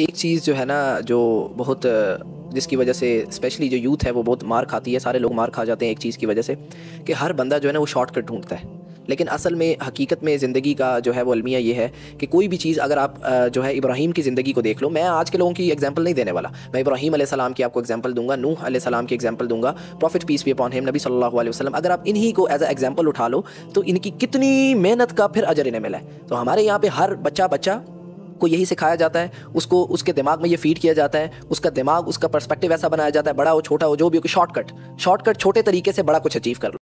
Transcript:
एक चीज़ जो है ना, जो बहुत, जिसकी वजह से स्पेशली जो यूथ है, वो बहुत मार खाती है, सारे लोग मार खा जाते हैं एक चीज़ की वजह से, कि हर बंदा जो है ना, वो शॉर्टकट ढूंढता है। लेकिन असल में, हकीकत में, ज़िंदगी का जो है, वो अलमिया ये है, कि कोई भी चीज़ अगर आप जो है, इब्राहिम की ज़िंदगी को देख लो, मैं आज के लोगों की एग्जांपल नहीं देने वाला। मैं इब्राहिम सलाम की आपको एग्जांपल दूँगा, नूह सलाम की एग्जांपल दूँगा prophet peace be upon him नबी सल्लल्लाहु अलैहि वसल्लम। अगर आप इन्हीं को एज एग्जांपल उठा लो तो इनकी कितनी मेहनत का फिर अजर इन्हें मिला है। तो हमारे यहाँ पर हर बच्चा बच्चा को यही सिखाया जाता है, उसको, उसके दिमाग में ये फ़ीड किया जाता है, उसका दिमाग, उसका पर्सपेक्टिव ऐसा बनाया जाता है, बड़ा हो, छोटा हो, जो भी हो शॉर्टकट शॉर्टकट छोटे तरीके से बड़ा कुछ अचीव कर लो।